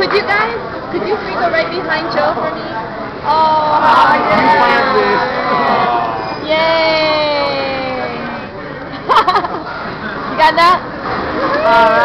Could you guys, could you three go right behind Joe for me? Oh, oh yeah. This. Yay. you got that? All right.